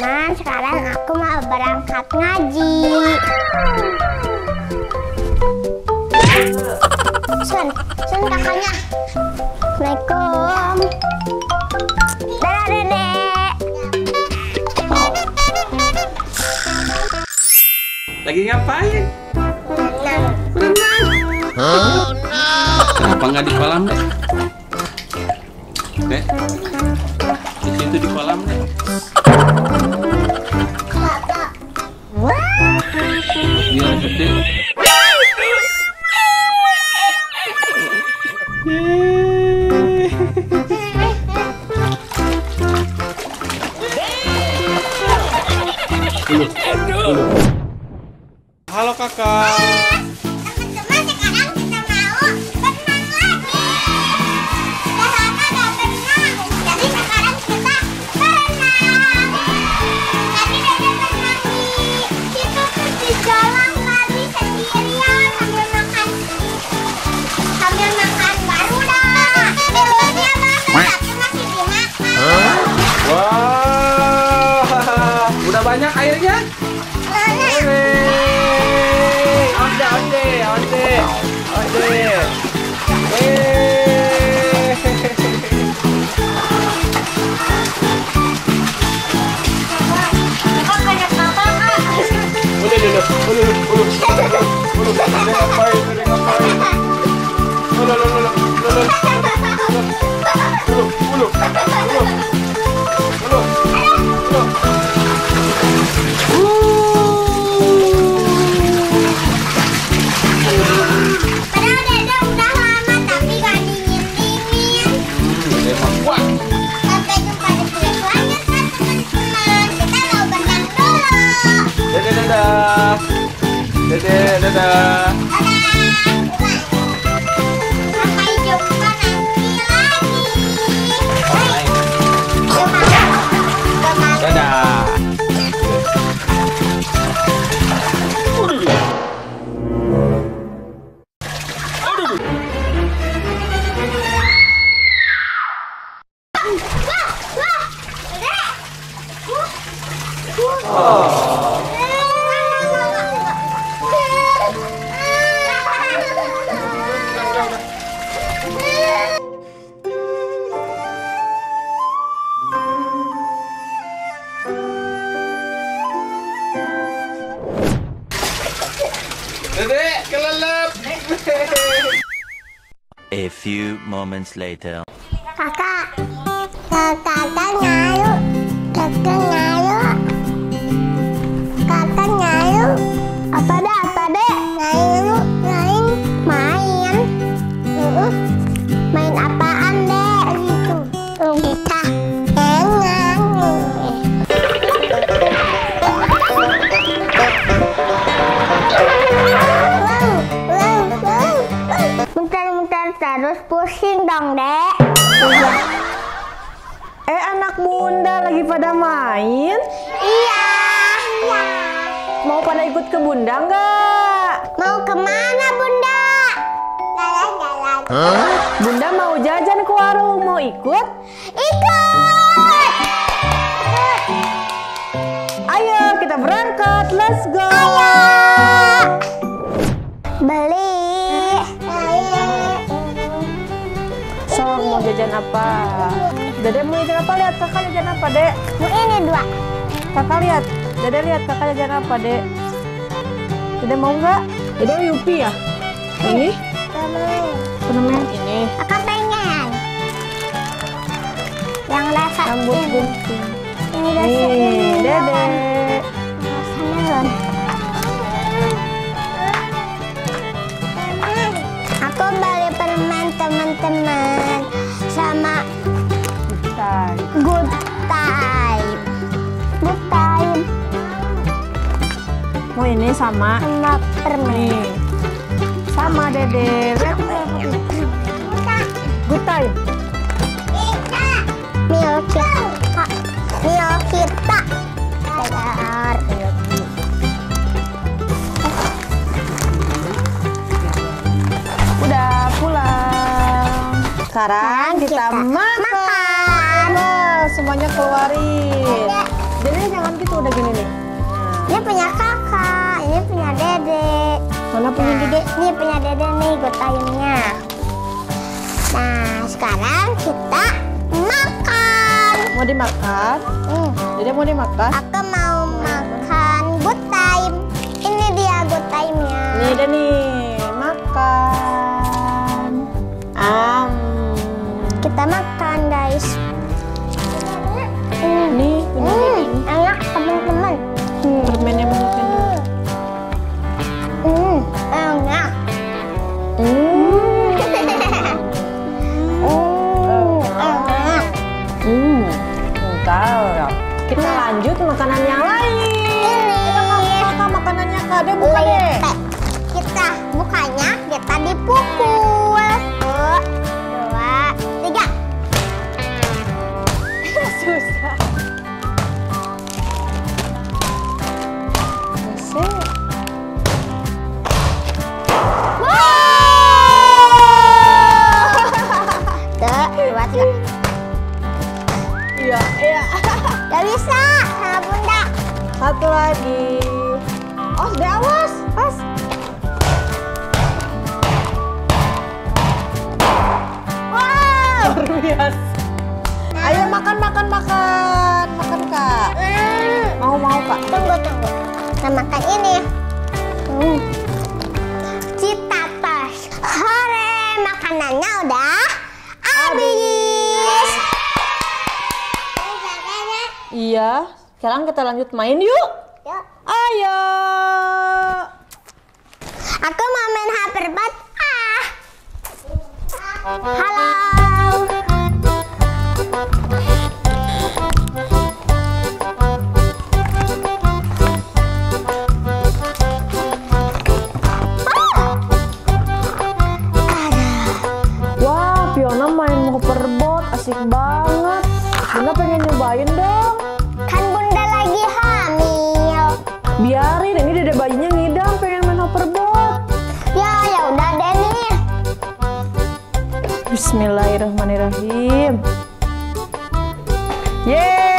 sekarang aku mau berangkat ngaji. Sun, Sun kakaknya. Assalamualaikum. Dadah dedek. Lagi ngapain? Berenang. Berenang. Kenapa nggak di kolam deh? Dek, di situ di kolam Halo kakak. Banyak airnya? Hore! Onde, onde, onde, onde. 再见拜拜。A few moments later. Kakak, kakak kakak terus pusing dong, Dek. Iya. Eh anak bunda lagi pada main? Iya. Iya. Mau pada ikut ke bunda nggak? Mau ke mana, Bunda? Jalan-jalan. Bunda mau jajan ke warung, mau ikut? Ikut. Ayo kita berangkat, let's go! Beli. Apa? Dede mau jajan apa? Lihat kakak jajan apa, dek? Mau ini dua. Kakak lihat, dede lihat kakak jajan apa, dek? Dede mau nggak? Dede mau Yupi ya? Ini? Permen ini. Kakak pengen. Yang rasa Rambut gunting. Ini rasa dede. Rasa melon. Aku beli permen teman-teman ini sama? sama permen. Nih. Sama dede. Lihat. Good time. Mil kita. Mil kita. Udah pulang. Sekarang kita, kita makan. makan. Wah, semuanya keluarin. Ini dede nih gotayamnya. Nah, sekarang kita makan. Mau dimakan? Hmm, Dede mau dimakan? aku mau makan good time. Ini dia good time-nya. Nih dede nih, makan. Am. Kita makan, guys. Nih punya hmm, bisa sama bunda. Satu lagi. Oh, deh awas. Pas. Wow. Luar biasa. Ayo makan, makan, makan. Makan, Kak. Hmm. Mau, mau, Kak. Tunggu, tunggu. Nah, makan ini. Hmm. Sekarang kita lanjut main yuk. Yuk. Ayo. Aku mau main Hyperbot. Ah. Halo. Wah, Fiona main hoverboard. Asik banget. Bismillahirrahmanirrahim. Yeay,